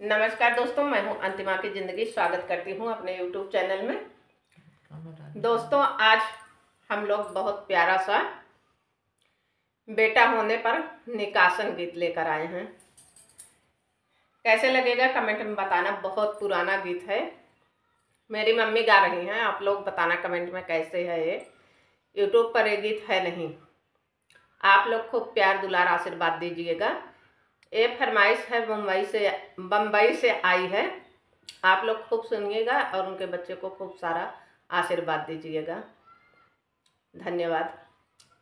नमस्कार दोस्तों, मैं हूँ अंतिमा की ज़िंदगी। स्वागत करती हूँ अपने यूट्यूब चैनल में। दोस्तों, आज हम लोग बहुत प्यारा सा बेटा होने पर निकासन गीत लेकर आए हैं। कैसे लगेगा कमेंट में बताना, बहुत पुराना गीत है। मेरी मम्मी गा रही हैं, आप लोग बताना कमेंट में कैसे है ये। यूट्यूब पर ये गीत है नहीं। आप लोग खूब प्यार दुलार आशीर्वाद दीजिएगा। ये फरमाइश है मुंबई से बम्बई से आई है। आप लोग खूब सुनिएगा और उनके बच्चे को खूब सारा आशीर्वाद दीजिएगा। धन्यवाद।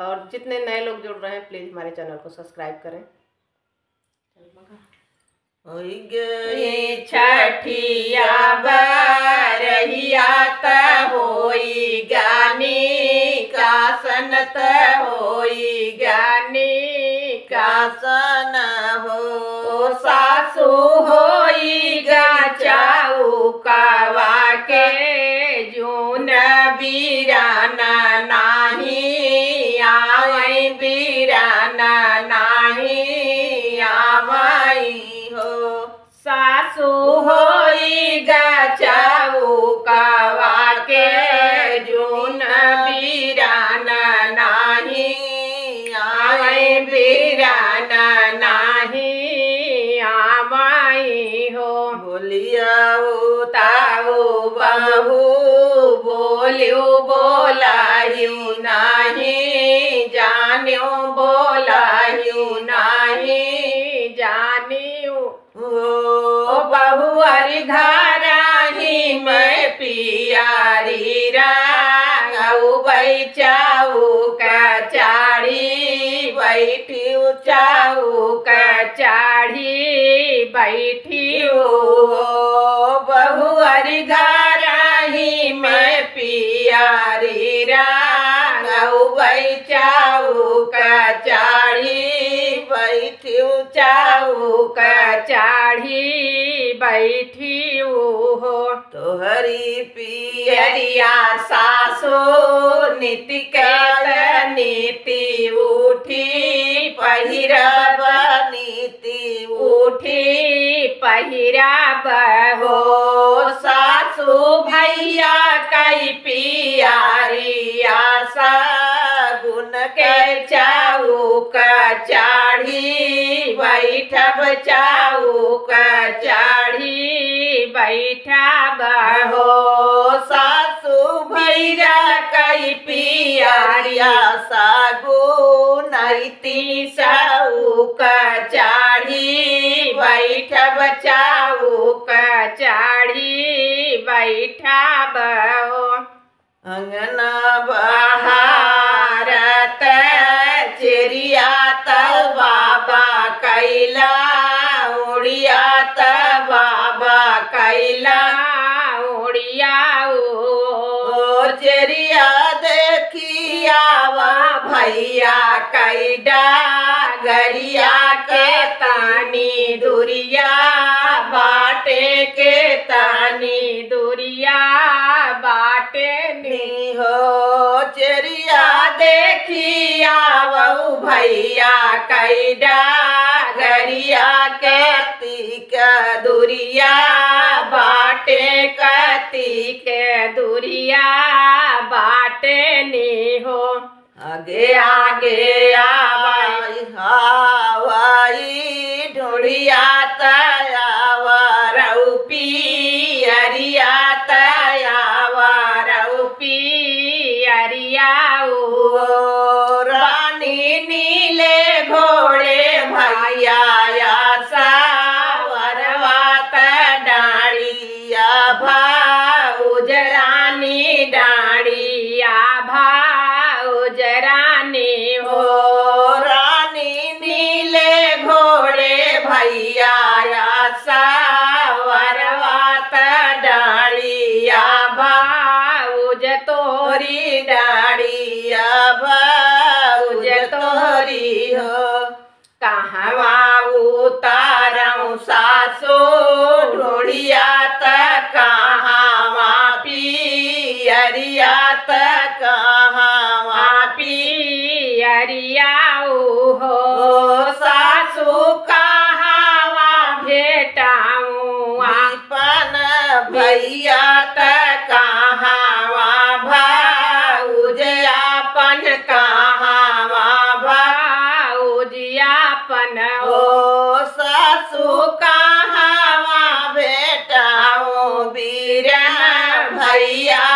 और जितने नए लोग जुड़ रहे हैं प्लीज़ हमारे चैनल को सब्सक्राइब करें। गई छठिया बरहिया त होई गानी कासन त होई गानी कासन हो ओ सासु होई गचाऊ कावा के जून बीराना बोलियो बोलायु नाही, जान्यो बोलायु नाही, जानियो। ओ बहु हरि धाराही मैं पियारी राऊ बैचाऊ का चाड़ी बैठी चाऊ का चाऊ का चाढ़ी बैठी हो। तोहरी पियरिया सासो नीति के नीति उठी पहिरब नीति उठी पहिराब हो। सासू भैया कई पियारिया सा के चाऊ का चाढ़ी बैठब चाऊ का चाढ़ी बैठब हो सासू भैया कई पियारिया सागु नैती साऊ का चाढ़ी बैठब चाऊ का चाढ़ी बैठब अंगना भारत उड़िया ओ चिड़िया देखिया वा भैया कैडा। गरिया के तानी दुरिया बाटे के तानी दुरिया बाटे नी। हो चेरिया देखिया बहू भैया कैडा। गरिया के तीक दुरिया के दूरिया बाटे नी हो। आगे आगे आवाई हवाई पियरिया हो सासू कहावा भेटाऊ? विपन भैया त कहावा भाऊज आपन कहावा भाऊजियापन ओ सासू कहावा बेटाओ बीरन भैया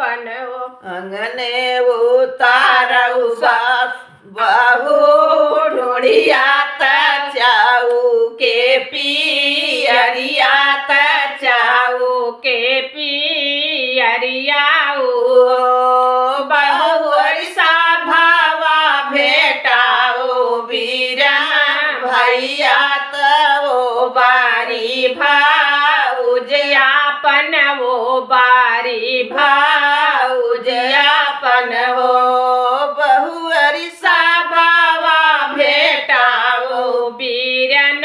भाऊजियापन अंगने उतारऊ बहु ढूढ़िया चाऊ के पियरिया चाऊ के पियरियाऊ बहुसा भावा भेटाओ बीरन भैया त बारी भाऊजियापन वो बारी भाऊजयापन हो बहुअरिसा भावा भेटाओ। बीरन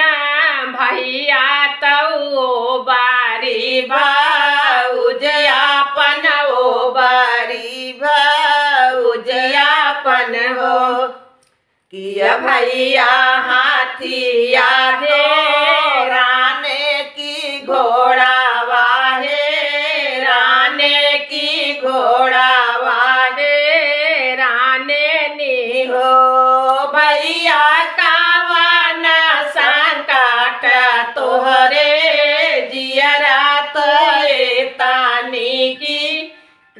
भैया तऊ बारी भाऊजयापन ओ बारी भाऊजयापन हो। किया भैया हाथिया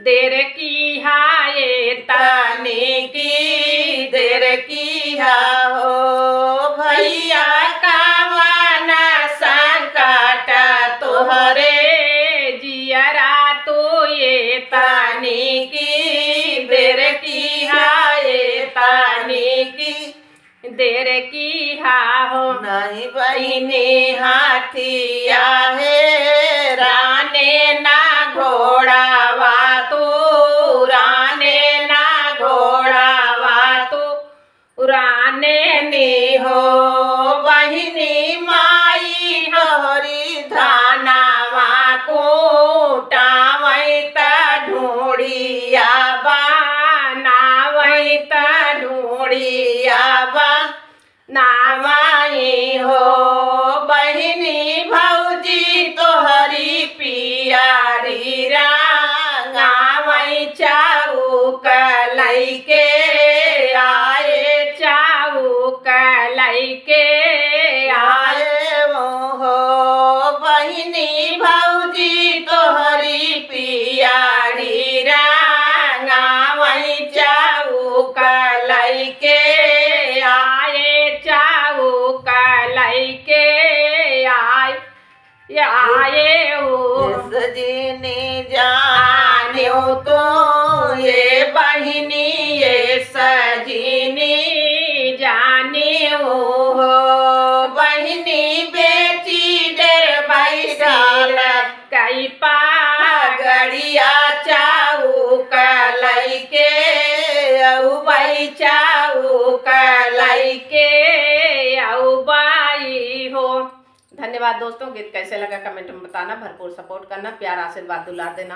देर की हाय ताने की देर की हा हो भैया का कावन संकट तोहरे जियरा तो ये ताने की देर की हाय ताने की देर की हा हो नहीं बहिनी हाथिया है, राने ना आए हो सजनी जान्यो तो ये बहिनी ये सजनी जाने हो बहिनी बेटी डर बैठाल कई पा गड़िया चाऊ कलई के औ बई चाऊ कलई के धन्यवाद दोस्तों, गीत कैसे लगा कमेंट में बताना, भरपूर सपोर्ट करना, प्यार, आशीर्वाद दुला देना।